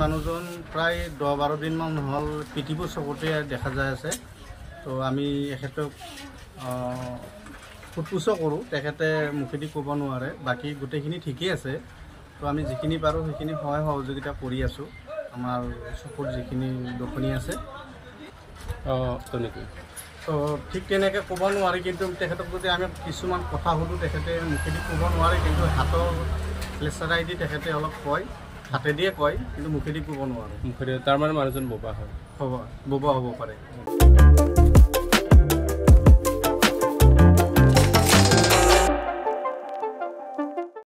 মানুহজন প্ৰায় দহ বাৰ দিনমান হ'ল পিঠিবোৰ চকুতে দেখা যায় আছে। তো আমি এখেতক সোধপোছো কৰোঁ। তেখেতে মুখেদি ক'ব নোৱাৰে। বাকী গোটেইখিনি ঠিকেই আছে। তো আমি যিখিনি পাৰোঁ সেইখিনি সহায় সহযোগিতা কৰি আছোঁ। আমাৰ চকুৰ যিখিনি দখনি আছে। তেনেকৈ তো ঠিক তেনেকৈ ক'ব নোৱাৰি কিন্তু তেখেতক যদি আমি কিছুমান কথা সোধোঁ তেখেতে মুখেদি ক'ব নোৱাৰে কিন্তু হাতৰ লেচাৰাই দি তেখেতে অলপ কয়। হাতেদিয়ে কয় কিন্তু মুখেদি ক'ব নোৱাৰে। মুখেৰে তাৰমানে মানুহজন বোবা হয়। হ'ব বোবা হ'ব পাৰে।